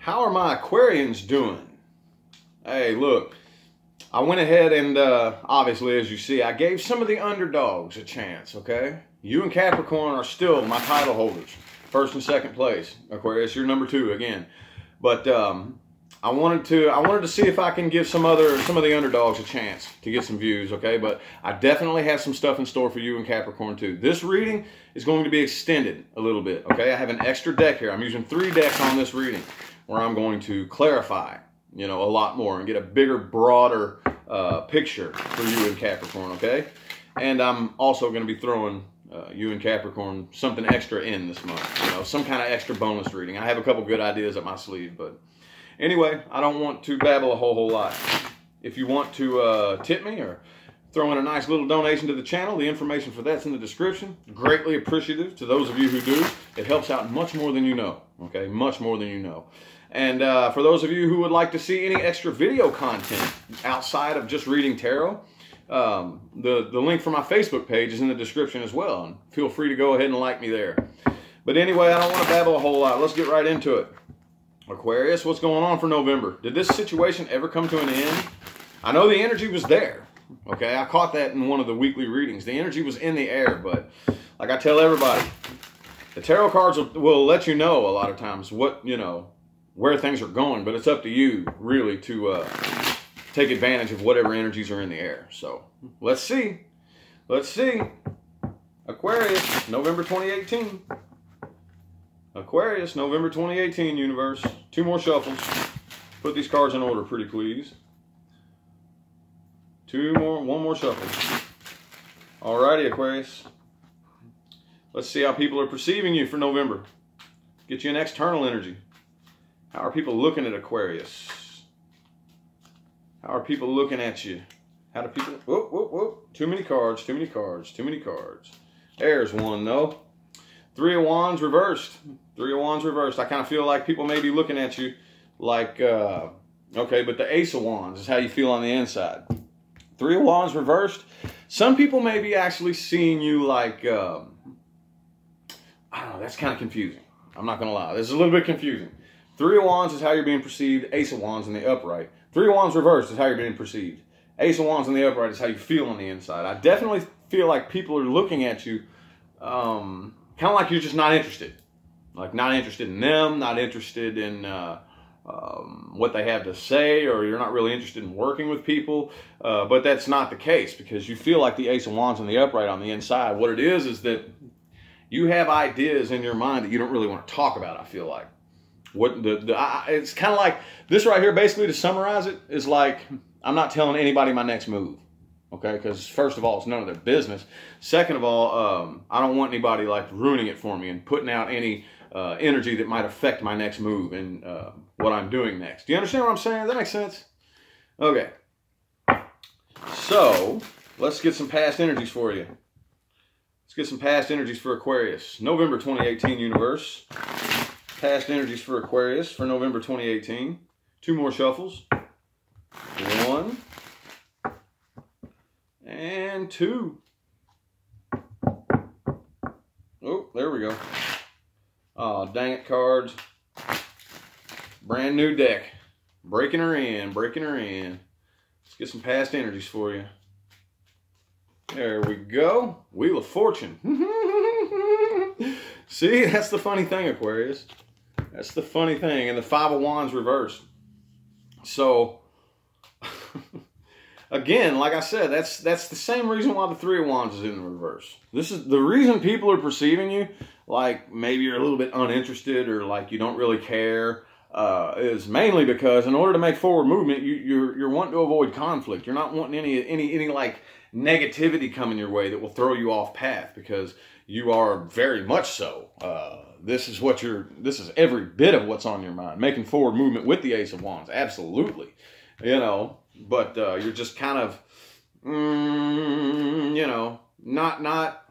How are my Aquarians doing? Hey, look, I went ahead and uh, obviously, as you see, I gave some of the underdogs a chance, okay? You and Capricorn are still my title holders, first and second place. Aquarius, you're number two again. But um, I wanted to I wanted to see if I can give some other some of the underdogs a chance to get some views, okay? But I definitely have some stuff in store for you and Capricorn too. This reading is going to be extended a little bit, okay? I have an extra deck here. I'm using three decks on this reading where I'm going to clarify, you know, a lot more and get a bigger, broader uh, picture for you and Capricorn, okay? And I'm also going to be throwing uh, you and Capricorn something extra in this month, you know, some kind of extra bonus reading. I have a couple good ideas up my sleeve, but Anyway, I don't want to babble a whole whole lot. If you want to uh, tip me or throw in a nice little donation to the channel, the information for that's in the description. Greatly appreciative to those of you who do. It helps out much more than you know, okay? Much more than you know. And uh, for those of you who would like to see any extra video content outside of just reading tarot, um, the, the link for my Facebook page is in the description as well. And feel free to go ahead and like me there. But anyway, I don't want to babble a whole lot. Let's get right into it. Aquarius, what's going on for November? Did this situation ever come to an end? I know the energy was there. Okay, I caught that in one of the weekly readings. The energy was in the air, but like I tell everybody, the tarot cards will, will let you know a lot of times what, you know, where things are going, but it's up to you really to uh, take advantage of whatever energies are in the air. So let's see. Let's see. Aquarius, November 2018. Aquarius, November 2018 universe. Two more shuffles. Put these cards in order, pretty please. Two more, one more shuffle. Alrighty, Aquarius. Let's see how people are perceiving you for November. Get you an external energy. How are people looking at Aquarius? How are people looking at you? How do people... Whoop, whoop, whoop. Too many cards, too many cards, too many cards. There's one, though. Three of Wands reversed. Three of Wands reversed. I kind of feel like people may be looking at you like, uh, okay, but the Ace of Wands is how you feel on the inside. Three of Wands reversed. Some people may be actually seeing you like, um, I don't know, that's kind of confusing. I'm not going to lie. This is a little bit confusing. Three of Wands is how you're being perceived. Ace of Wands in the upright. Three of Wands reversed is how you're being perceived. Ace of Wands in the upright is how you feel on the inside. I definitely feel like people are looking at you um, kind of like you're just not interested. Like not interested in them, not interested in uh, um, what they have to say, or you're not really interested in working with people. Uh, but that's not the case because you feel like the Ace of Wands in the upright on the inside. What it is is that you have ideas in your mind that you don't really want to talk about. I feel like what the, the I, it's kind of like this right here. Basically, to summarize it, is like I'm not telling anybody my next move okay? Because first of all, it's none of their business. Second of all, um, I don't want anybody like ruining it for me and putting out any uh, energy that might affect my next move and uh, what I'm doing next. Do you understand what I'm saying? That make sense? Okay. So let's get some past energies for you. Let's get some past energies for Aquarius. November 2018 universe. Past energies for Aquarius for November 2018. Two more shuffles. One and two. Oh, there we go. Oh, dang it, cards. Brand new deck. Breaking her in, breaking her in. Let's get some past energies for you. There we go. Wheel of Fortune. See, that's the funny thing, Aquarius. That's the funny thing. And the Five of Wands reversed. So, again, like I said, that's that's the same reason why the Three of Wands is in the reverse. This is the reason people are perceiving you like maybe you're a little bit uninterested or like you don't really care. Uh, is mainly because in order to make forward movement, you, you're you're wanting to avoid conflict. You're not wanting any any any like negativity coming your way that will throw you off path because you are very much so. Uh, this is what you're. This is every bit of what's on your mind. Making forward movement with the Ace of Wands, absolutely. You know, but uh, you're just kind of, mm, you know, not not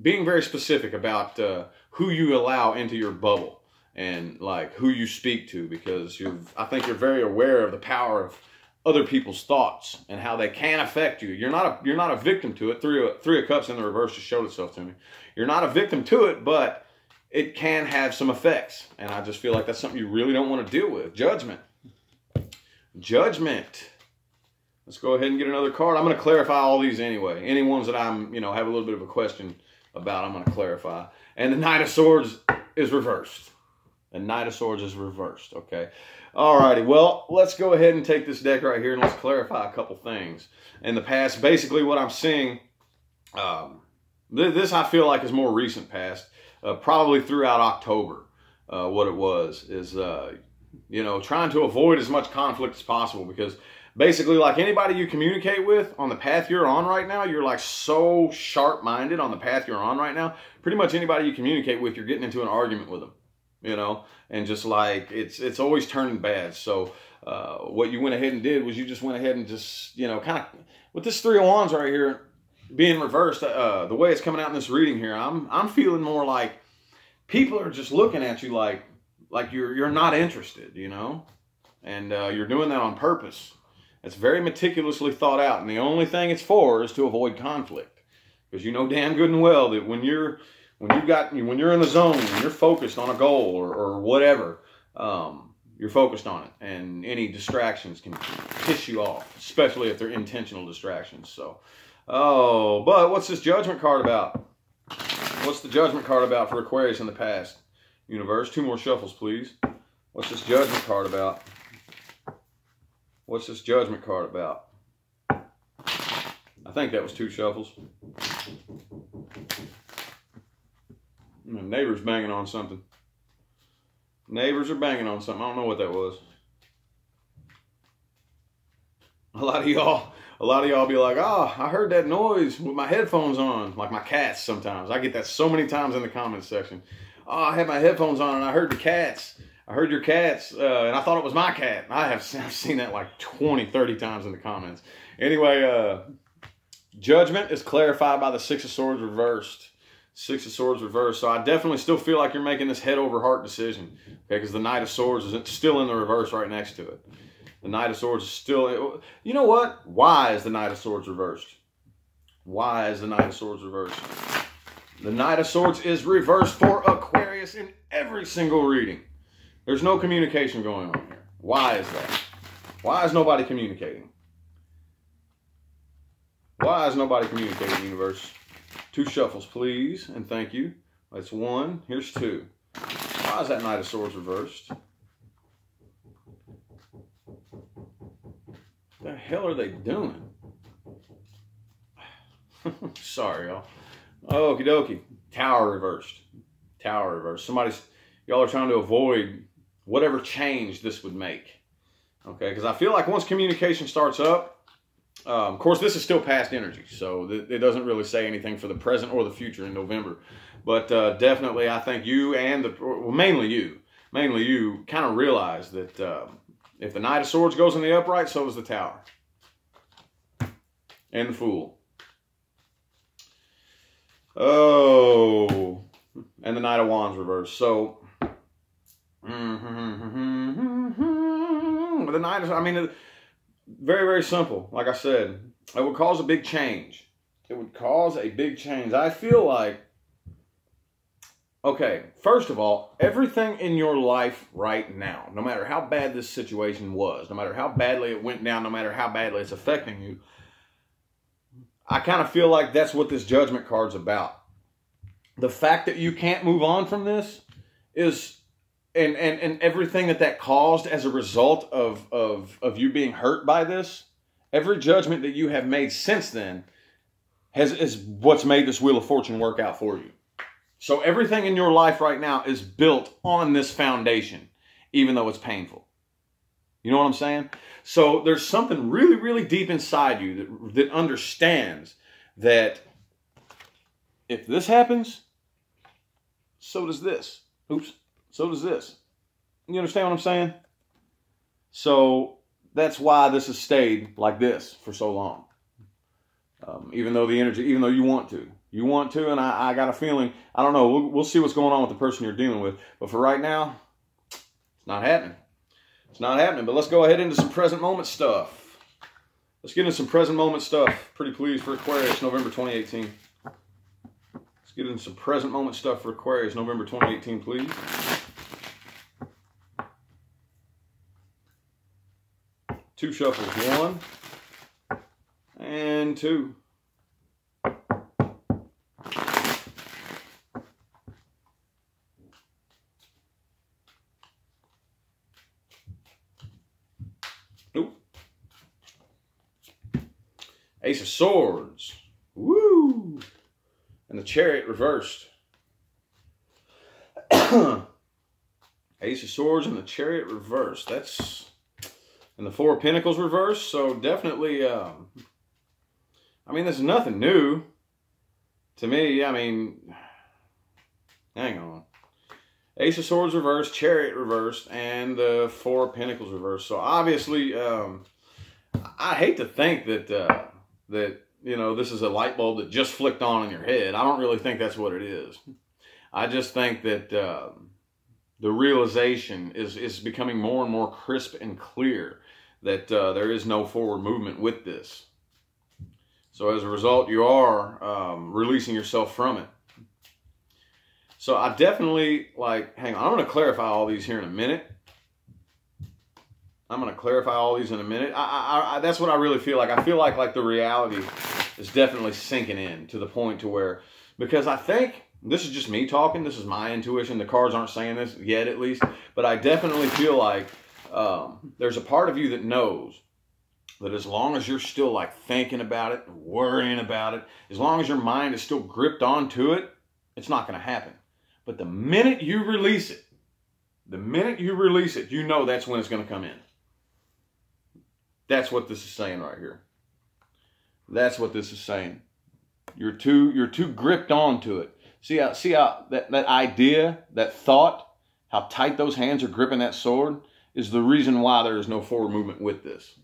being very specific about uh, who you allow into your bubble and like who you speak to because you I think you're very aware of the power of other people's thoughts and how they can affect you. You're not a you're not a victim to it. Three of, three of cups in the reverse just showed itself to me. You're not a victim to it, but it can have some effects. And I just feel like that's something you really don't want to deal with. Judgment. Judgment. Let's go ahead and get another card. I'm going to clarify all these anyway. Any ones that I'm, you know, have a little bit of a question about, I'm going to clarify. And the Knight of Swords is reversed. The Knight of Swords is reversed, okay? All righty, well, let's go ahead and take this deck right here and let's clarify a couple things. In the past, basically what I'm seeing, um, th this I feel like is more recent past, uh, probably throughout October, uh, what it was, is, uh, you know, trying to avoid as much conflict as possible because basically like anybody you communicate with on the path you're on right now you're like so sharp-minded on the path you're on right now pretty much anybody you communicate with you're getting into an argument with them you know? And just like it's it's always turning bad. So uh, what you went ahead and did was you just went ahead and just you know kind of with this three of wands right here being reversed uh, the way it's coming out in this reading here i'm i'm feeling more like people are just looking at you like like you're you're not interested you know and uh, you're doing that on purpose it's very meticulously thought out, and the only thing it's for is to avoid conflict. Because you know damn good and well that when you're when you've got when you're in the zone and you're focused on a goal or, or whatever, um, you're focused on it, and any distractions can piss you off, especially if they're intentional distractions. So, oh, but what's this judgment card about? What's the judgment card about for Aquarius in the past? Universe, two more shuffles, please. What's this judgment card about? What's this judgment card about? I think that was two shuffles. My neighbor's banging on something. Neighbors are banging on something. I don't know what that was. A lot of y'all, a lot of y'all be like, oh, I heard that noise with my headphones on. Like my cats sometimes. I get that so many times in the comments section. Oh, I had my headphones on and I heard the cats. I heard your cat's, uh, and I thought it was my cat. I have I've seen that like 20, 30 times in the comments. Anyway, uh, judgment is clarified by the Six of Swords reversed. Six of Swords reversed. So I definitely still feel like you're making this head over heart decision. Okay, because the Knight of Swords is still in the reverse right next to it. The Knight of Swords is still. You know what? Why is the Knight of Swords reversed? Why is the Knight of Swords reversed? The Knight of Swords is reversed for Aquarius in every single reading. There's no communication going on here. Why is that? Why is nobody communicating? Why is nobody communicating, universe? Two shuffles, please, and thank you. That's one. Here's two. Why is that Knight of Swords reversed? The hell are they doing? Sorry, y'all. Okie dokie. Tower reversed. Tower reversed. Somebody's, y'all are trying to avoid whatever change this would make. Okay, because I feel like once communication starts up, um, of course, this is still past energy, so it doesn't really say anything for the present or the future in November. But uh, definitely, I think you and the, well, mainly you, mainly you, kind of realize that uh, if the Knight of Swords goes in the upright, so does the Tower. And the Fool. Oh, and the Knight of Wands reversed. So. The Niners, I mean, very, very simple. Like I said, it would cause a big change. It would cause a big change. I feel like, okay, first of all, everything in your life right now, no matter how bad this situation was, no matter how badly it went down, no matter how badly it's affecting you, I kind of feel like that's what this judgment card's about. The fact that you can't move on from this is and and and everything that that caused as a result of of of you being hurt by this every judgment that you have made since then has is what's made this wheel of fortune work out for you so everything in your life right now is built on this foundation even though it's painful you know what i'm saying so there's something really really deep inside you that that understands that if this happens so does this oops so does this. You understand what I'm saying? So that's why this has stayed like this for so long. Um, even though the energy, even though you want to, you want to, and I, I got a feeling, I don't know, we'll, we'll see what's going on with the person you're dealing with. But for right now, it's not happening. It's not happening. But let's go ahead into some present moment stuff. Let's get into some present moment stuff. Pretty pleased for Aquarius, November 2018. Let's Let's get into some present moment stuff for Aquarius, November 2018, please. Two shuffles, one and two. Nope. Ace of Swords. Woo! And the Chariot reversed. Ace of Swords and the Chariot reversed. That's and the Four of Pentacles reversed. So definitely, um, I mean, there's nothing new to me. I mean, hang on. Ace of Swords reversed, Chariot reversed, and the Four of Pentacles reversed. So obviously, um, I hate to think that uh, that you know this is a light bulb that just flicked on in your head. I don't really think that's what it is. I just think that uh, the realization is is becoming more and more crisp and clear that uh, there is no forward movement with this. So as a result, you are um, releasing yourself from it. So I definitely like, hang on, I'm going to clarify all these here in a minute. I'm going to clarify all these in a minute. I, I, I, that's what I really feel like. I feel like like the reality is definitely sinking in to the point to where, because I think this is just me talking. This is my intuition. The cards aren't saying this yet, at least. But I definitely feel like um, there's a part of you that knows that as long as you're still like thinking about it, worrying about it, as long as your mind is still gripped onto it, it's not going to happen. But the minute you release it, the minute you release it, you know that's when it's going to come in. That's what this is saying right here. That's what this is saying. You're too you're too gripped onto it. See how see how that, that idea, that thought, how tight those hands are gripping that sword is the reason why there is no forward movement with this.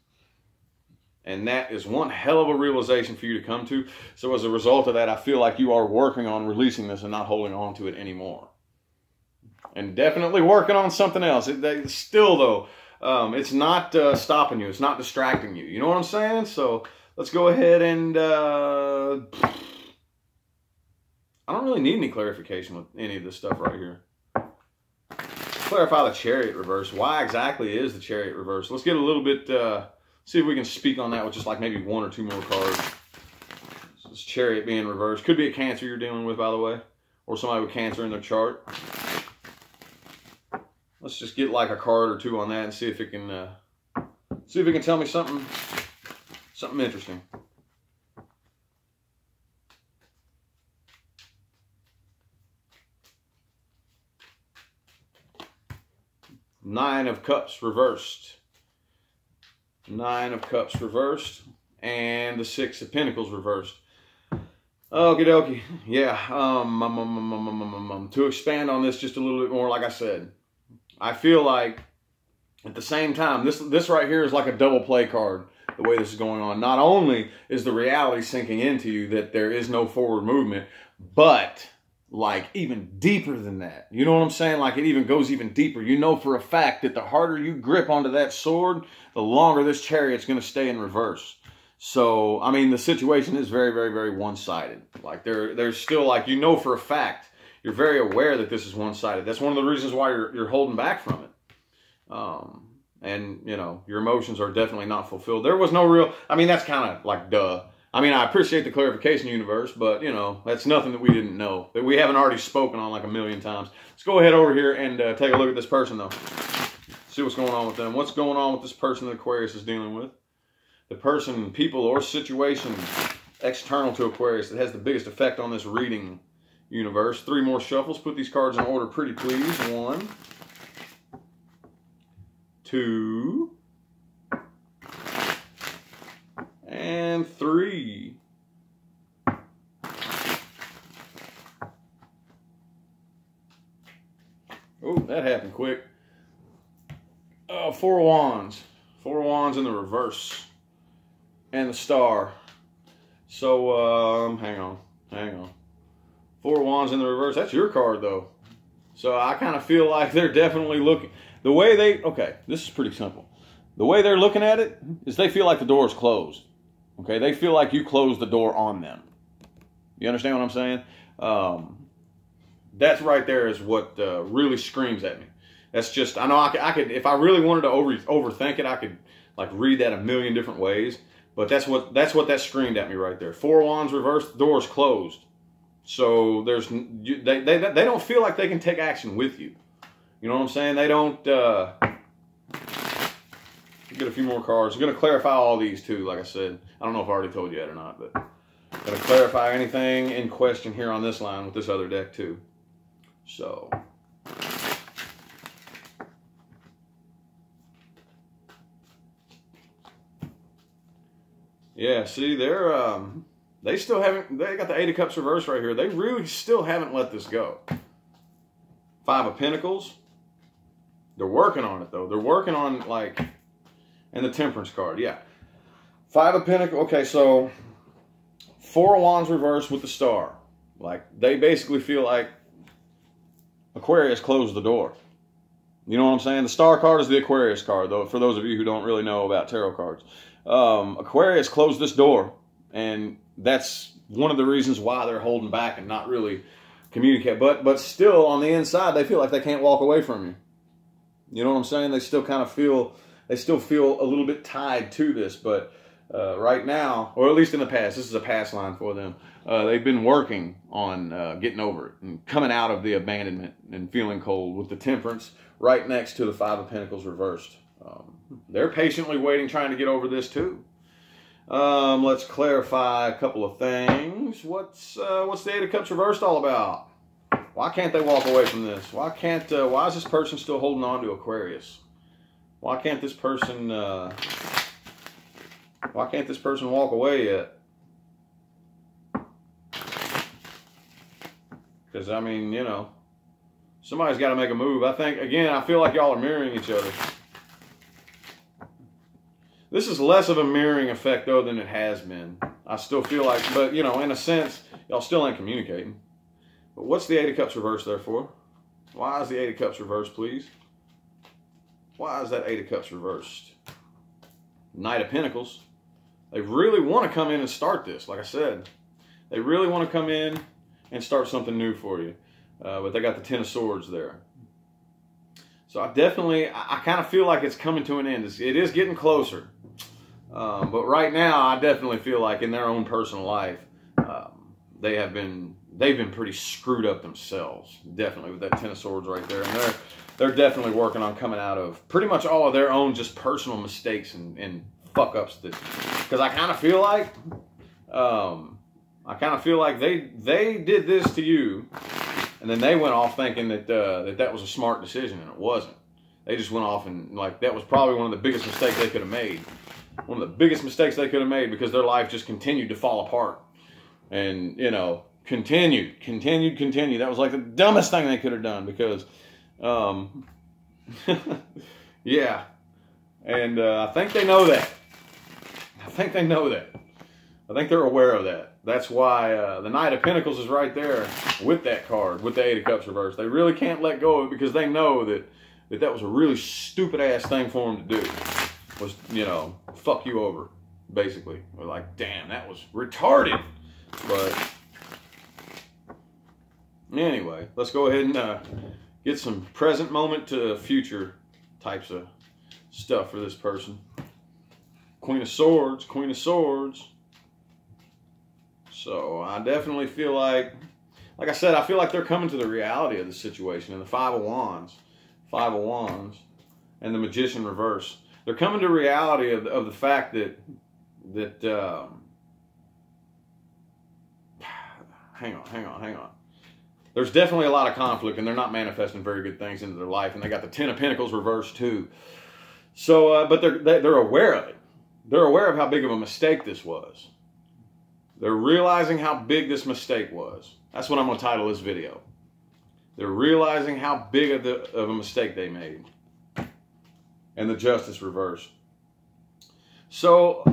And that is one hell of a realization for you to come to. So as a result of that, I feel like you are working on releasing this and not holding on to it anymore. And definitely working on something else. It, they, still, though, um, it's not uh, stopping you. It's not distracting you. You know what I'm saying? So let's go ahead and... Uh, I don't really need any clarification with any of this stuff right here clarify the chariot reverse. Why exactly is the chariot reverse? Let's get a little bit, uh, see if we can speak on that with just like maybe one or two more cards. this chariot being reversed. Could be a cancer you're dealing with, by the way. Or somebody with cancer in their chart. Let's just get like a card or two on that and see if it can, uh, see if it can tell me something, something interesting. Nine of Cups reversed. Nine of Cups reversed. And the Six of Pentacles reversed. Okie dokie. Yeah. Um, um, um, um, to expand on this just a little bit more, like I said, I feel like at the same time, this this right here is like a double play card. The way this is going on, not only is the reality sinking into you that there is no forward movement, but like even deeper than that. You know what I'm saying? Like it even goes even deeper. You know for a fact that the harder you grip onto that sword, the longer this chariot's going to stay in reverse. So, I mean, the situation is very, very, very one-sided. Like there, there's still like, you know for a fact, you're very aware that this is one-sided. That's one of the reasons why you're, you're holding back from it. Um, and, you know, your emotions are definitely not fulfilled. There was no real, I mean, that's kind of like duh. I mean, I appreciate the clarification, universe, but you know that's nothing that we didn't know that we haven't already spoken on like a million times. Let's go ahead over here and uh, take a look at this person, though. See what's going on with them. What's going on with this person that Aquarius is dealing with? The person, people, or situation external to Aquarius that has the biggest effect on this reading universe. Three more shuffles. Put these cards in order, pretty please. One, two and three. Oh, that happened quick. Uh, four wands. Four wands in the reverse. And the star. So, um, hang on. Hang on. Four wands in the reverse. That's your card, though. So I kind of feel like they're definitely looking. The way they, okay, this is pretty simple. The way they're looking at it is they feel like the door is closed. Okay, they feel like you closed the door on them. You understand what I'm saying? Um, that's right there is what uh, really screams at me. That's just I know I could, I could if I really wanted to over overthink it, I could like read that a million different ways. But that's what that's what that screamed at me right there. Four wands reversed, doors closed. So there's they, they they don't feel like they can take action with you. You know what I'm saying? They don't. Uh, get a few more cards. I'm going to clarify all these too. Like I said, I don't know if I already told you that or not, but I'm going to clarify anything in question here on this line with this other deck too. So. Yeah, see, they're um, they still haven't. They got the Eight of Cups reverse right here. They really still haven't let this go. Five of Pentacles. They're working on it though. They're working on like, and the Temperance card. Yeah, Five of Pentacles. Okay, so Four of Wands reverse with the Star. Like they basically feel like Aquarius closed the door. You know what I'm saying? The Star card is the Aquarius card, though. For those of you who don't really know about tarot cards, um, Aquarius closed this door, and that's one of the reasons why they're holding back and not really communicate. But but still, on the inside, they feel like they can't walk away from you. You know what I'm saying? They still kind of feel they still feel a little bit tied to this, but uh, right now, or at least in the past, this is a past line for them. Uh, they've been working on uh, getting over it and coming out of the abandonment and feeling cold with the temperance right next to the five of pentacles reversed. Um, they're patiently waiting, trying to get over this too. Um, let's clarify a couple of things. What's uh, what's the eight of cups reversed all about? Why can't they walk away from this? Why can't? Uh, why is this person still holding on to Aquarius? Why can't this person? Uh, why can't this person walk away yet? Because, I mean, you know, somebody's got to make a move. I think, again, I feel like y'all are mirroring each other. This is less of a mirroring effect, though, than it has been. I still feel like, but, you know, in a sense, y'all still ain't communicating. But what's the Eight of Cups reversed there for? Why is the Eight of Cups reversed, please? Why is that Eight of Cups reversed? Knight of Pentacles. They really want to come in and start this, like I said. They really want to come in and start something new for you. Uh, but they got the Ten of Swords there. So I definitely, I, I kind of feel like it's coming to an end. It's, it is getting closer. Um, but right now, I definitely feel like in their own personal life, um, they have been, they've been pretty screwed up themselves. Definitely with that Ten of Swords right there. And they're, they're definitely working on coming out of pretty much all of their own just personal mistakes and, and fuck ups. That because I kind of feel like, um, I kind of feel like they they did this to you, and then they went off thinking that uh, that that was a smart decision, and it wasn't. They just went off and like that was probably one of the biggest mistakes they could have made. One of the biggest mistakes they could have made because their life just continued to fall apart, and you know continued, continued, continued. That was like the dumbest thing they could have done because, um, yeah, and uh, I think they know that. I think they know that. I think they're aware of that. That's why uh, the Knight of Pentacles is right there with that card, with the Eight of Cups reversed. They really can't let go of it because they know that that, that was a really stupid ass thing for them to do. Was, you know, fuck you over, basically. We're like, damn, that was retarded. But anyway, let's go ahead and uh, get some present moment to future types of stuff for this person. Queen of Swords, Queen of Swords. So I definitely feel like, like I said, I feel like they're coming to the reality of the situation. And the Five of Wands, Five of Wands, and the Magician reverse. They're coming to reality of, of the fact that, that, um, hang on, hang on, hang on. There's definitely a lot of conflict, and they're not manifesting very good things into their life. And they got the Ten of Pentacles reversed too. So, uh, but they're they're aware of it they're aware of how big of a mistake this was. They're realizing how big this mistake was. That's what I'm going to title this video. They're realizing how big of, the, of a mistake they made. And the justice reversed. So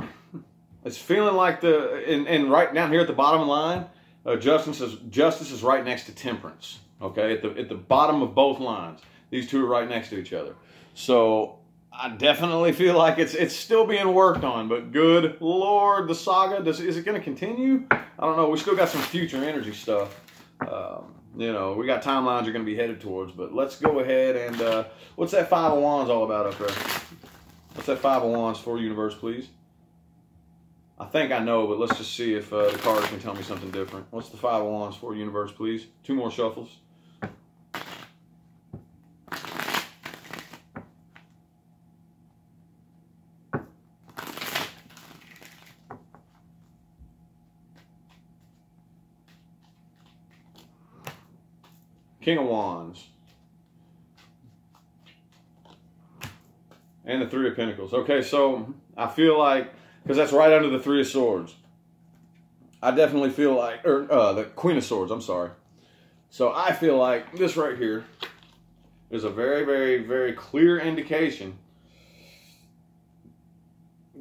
it's feeling like the, and, and right down here at the bottom line, uh, justice, is, justice is right next to temperance. Okay, at the, at the bottom of both lines. These two are right next to each other. So I definitely feel like it's it's still being worked on, but good lord, the saga does is it going to continue? I don't know. We still got some future energy stuff um, you know, we got timelines you're going to be headed towards. But let's go ahead and uh, what's that five of wands all about up there? What's that five of wands for universe, please? I think I know, but let's just see if uh, the cards can tell me something different. What's the five of wands for universe, please? Two more shuffles. King of Wands. And the Three of Pentacles. Okay, so I feel like, because that's right under the Three of Swords. I definitely feel like, or uh, the Queen of Swords, I'm sorry. So I feel like this right here is a very, very, very clear indication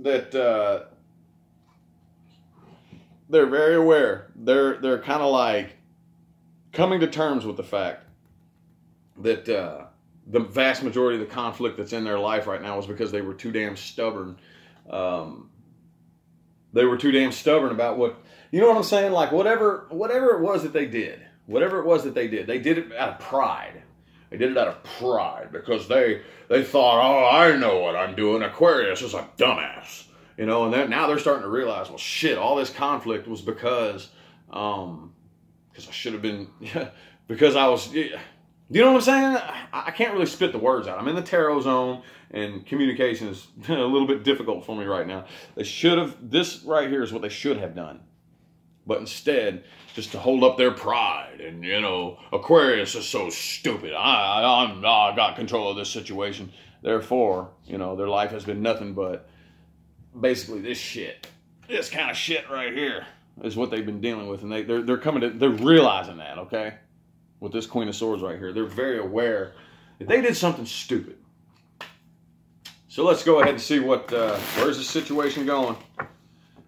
that uh, they're very aware. They're they're kind of like coming to terms with the fact that uh, the vast majority of the conflict that's in their life right now is because they were too damn stubborn. Um, they were too damn stubborn about what you know what I'm saying. Like whatever whatever it was that they did, whatever it was that they did, they did it out of pride. They did it out of pride because they they thought, oh, I know what I'm doing. Aquarius is a dumbass, you know. And then now they're starting to realize, well, shit, all this conflict was because um, because I should have been, because I was, you know what I'm saying? I can't really spit the words out. I'm in the tarot zone and communication is a little bit difficult for me right now. They should have, this right here is what they should have done. But instead, just to hold up their pride and, you know, Aquarius is so stupid. I, I, I'm, I got control of this situation. Therefore, you know, their life has been nothing but basically this shit. This kind of shit right here is what they've been dealing with, and they they're they're coming to they're realizing that okay, with this Queen of Swords right here, they're very aware that they did something stupid. So let's go ahead and see what uh, where's this situation going.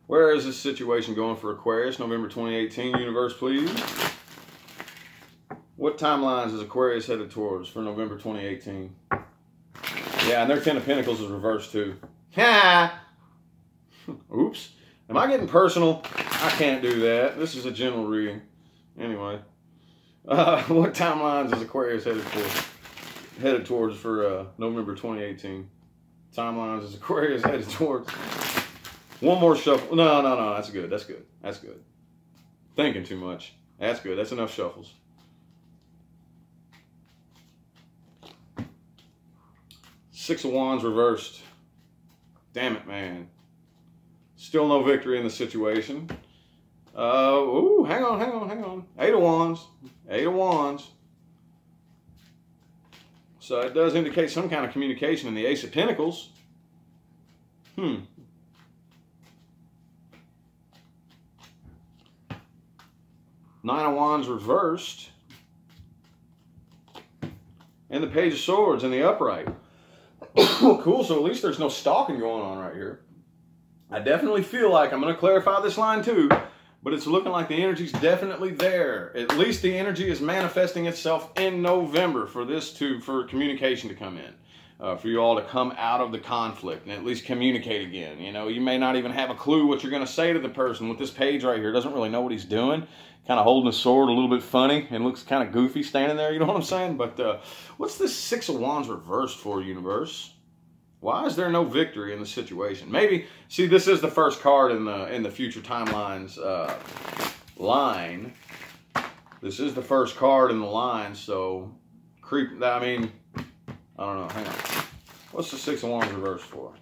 Where is this situation going for Aquarius? November 2018 universe, please. What timelines is Aquarius headed towards for November 2018? Yeah, and their Ten of Pentacles is reversed too. Ha! Oops. Am I getting personal? I can't do that. This is a general reading. Anyway, uh, what timelines is Aquarius headed for? Headed towards for uh, November 2018. Timelines is Aquarius headed towards. One more shuffle. No, no, no. That's good. That's good. That's good. Thinking too much. That's good. That's enough shuffles. Six of Wands reversed. Damn it, man. Still no victory in the situation. Uh, ooh, hang on, hang on, hang on. Eight of Wands. Eight of Wands. So it does indicate some kind of communication in the Ace of Pentacles. Hmm. Nine of Wands reversed. And the Page of Swords in the upright. cool, so at least there's no stalking going on right here. I definitely feel like, I'm going to clarify this line too, but it's looking like the energy's definitely there. At least the energy is manifesting itself in November for this to, for communication to come in. Uh, for you all to come out of the conflict and at least communicate again. You know, you may not even have a clue what you're going to say to the person with this page right here. Doesn't really know what he's doing. Kind of holding a sword a little bit funny and looks kind of goofy standing there. You know what I'm saying? But uh, what's this Six of Wands reversed for, universe? Why is there no victory in the situation? Maybe see this is the first card in the in the future timelines uh, line. This is the first card in the line, so creep. I mean, I don't know. Hang on. What's the six of wands reverse for?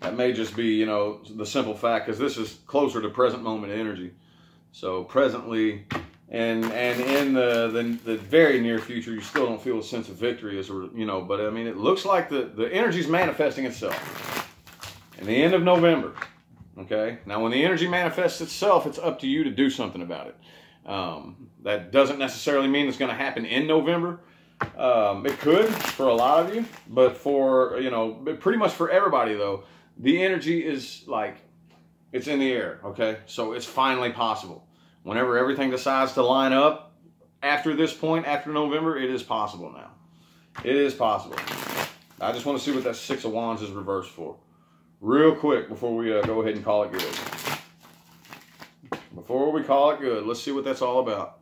That may just be, you know, the simple fact because this is closer to present moment energy. So presently, and and in the, the, the very near future, you still don't feel a sense of victory as you know. But I mean, it looks like the the energy is manifesting itself. In the end of November, okay. Now, when the energy manifests itself, it's up to you to do something about it. Um, that doesn't necessarily mean it's going to happen in November. Um, it could for a lot of you, but for you know, pretty much for everybody though, the energy is like it's in the air. Okay, so it's finally possible whenever everything decides to line up after this point, after November, it is possible now. It is possible. I just want to see what that Six of Wands is reversed for. Real quick before we uh, go ahead and call it good. Before we call it good, let's see what that's all about.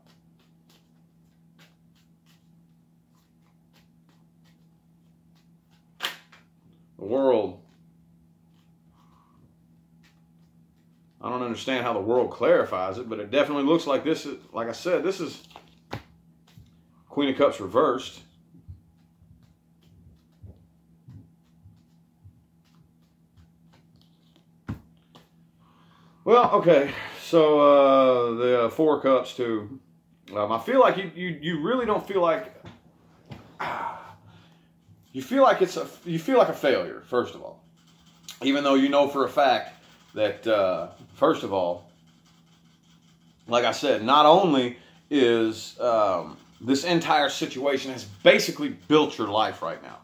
The world. I don't understand how the world clarifies it, but it definitely looks like this is, like I said, this is Queen of Cups reversed. Well, okay. So uh, the uh, four cups too. Um, I feel like you, you you really don't feel like you feel like it's a you feel like a failure. First of all, even though you know for a fact that uh, first of all, like I said, not only is um, this entire situation has basically built your life right now.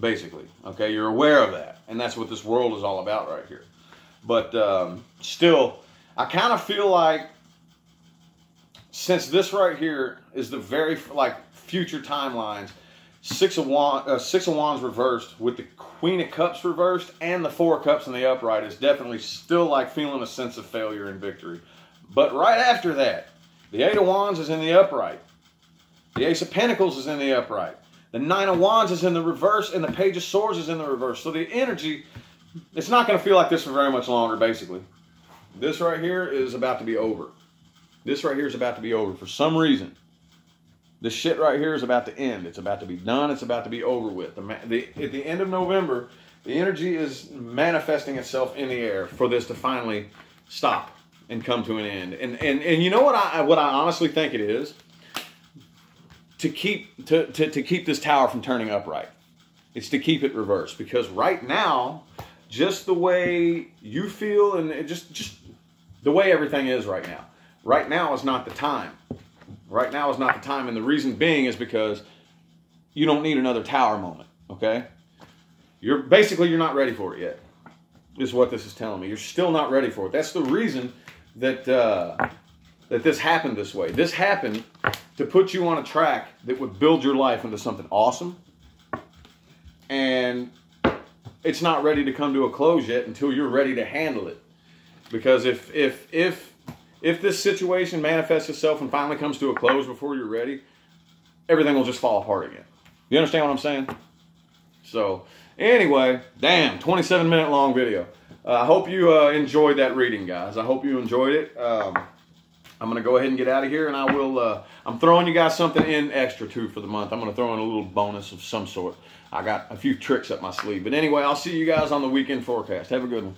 Basically, okay, you're aware of that, and that's what this world is all about right here. But um, still, I kind of feel like since this right here is the very like future timelines, six of wands, uh, six of wands reversed with the queen of cups reversed and the four of cups in the upright is definitely still like feeling a sense of failure and victory. But right after that, the eight of wands is in the upright. The ace of pentacles is in the upright. The nine of wands is in the reverse and the page of swords is in the reverse. So the energy it's not going to feel like this for very much longer, basically. This right here is about to be over. This right here is about to be over for some reason. This shit right here is about to end. It's about to be done. It's about to be over with. The, the, at the end of November, the energy is manifesting itself in the air for this to finally stop and come to an end. And and, and you know what I what I honestly think it is to keep to, to, to keep this tower from turning upright. It's to keep it reversed because right now just the way you feel and just just the way everything is right now. Right now is not the time. Right now is not the time, and the reason being is because you don't need another tower moment. Okay, you're basically you're not ready for it yet. Is what this is telling me. You're still not ready for it. That's the reason that uh, that this happened this way. This happened to put you on a track that would build your life into something awesome and it's not ready to come to a close yet until you're ready to handle it. Because if if if if this situation manifests itself and finally comes to a close before you're ready, everything will just fall apart again. You understand what I'm saying? So anyway, damn, 27 minute long video. Uh, I hope you uh, enjoyed that reading, guys. I hope you enjoyed it. Um, I'm gonna go ahead and get out of here, and I will. Uh, I'm throwing you guys something in extra too for the month. I'm gonna throw in a little bonus of some sort. I got a few tricks up my sleeve. But anyway, I'll see you guys on the weekend forecast. Have a good one.